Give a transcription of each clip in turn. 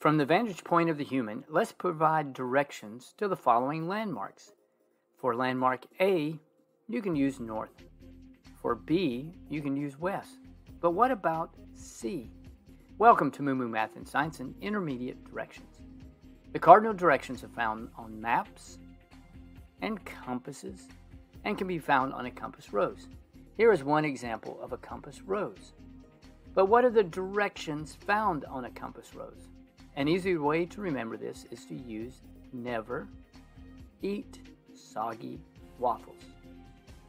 From the vantage point of the human, let's provide directions to the following landmarks. For landmark A, you can use north. For B, you can use west. But what about C? Welcome to Moo Moo Math and Science and Intermediate Directions. The cardinal directions are found on maps and compasses and can be found on a compass rose. Here is one example of a compass rose. But what are the directions found on a compass rose? An easy way to remember this is to use never eat soggy waffles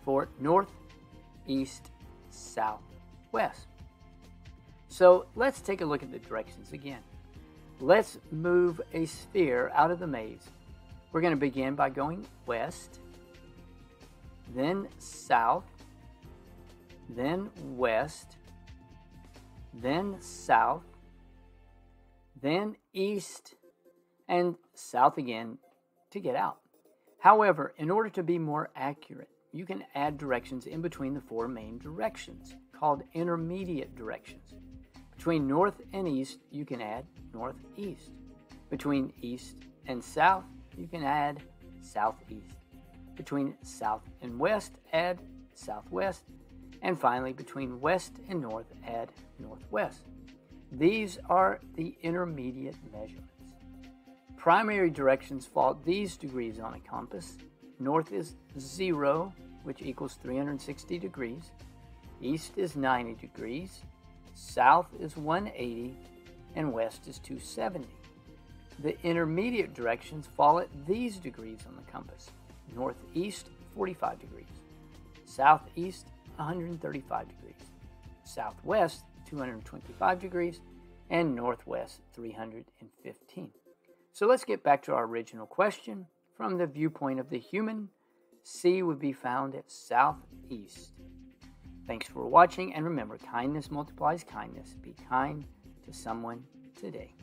for north, east, south, west. So let's take a look at the directions again. Let's move a sphere out of the maze. We're going to begin by going west, then south, then west, then south, then east, and south again to get out. However, in order to be more accurate, you can add directions in between the four main directions, called intermediate directions. Between north and east, you can add northeast. Between east and south, you can add southeast. Between south and west, add southwest. And finally, between west and north, add northwest. These are the intermediate measurements. Primary directions fall these degrees on a compass. North is 0, which equals 360 degrees. East is 90 degrees. South is 180. And west is 270. The intermediate directions fall at these degrees on the compass. Northeast, 45 degrees. Southeast, 135 degrees. Southwest, 225 degrees, and northwest 315. So let's get back to our original question. From the viewpoint of the human, C would be found at southeast. Thanks for watching, and remember kindness multiplies kindness. Be kind to someone today.